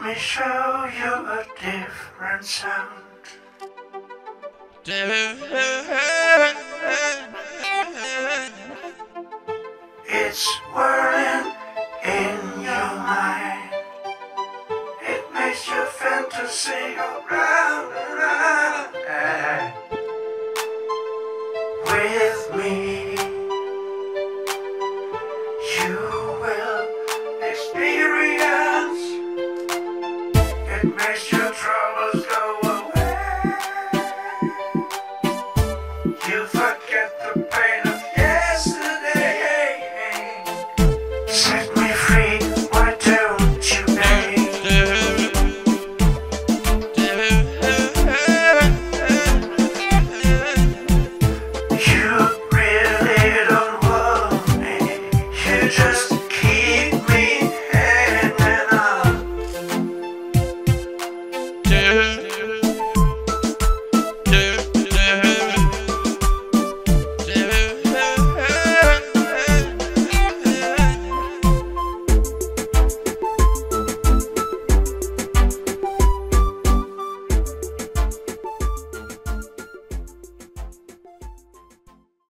Let me show you a different sound. It's whirling in your mind. It makes your fantasy round. It makes your troubles go away. You.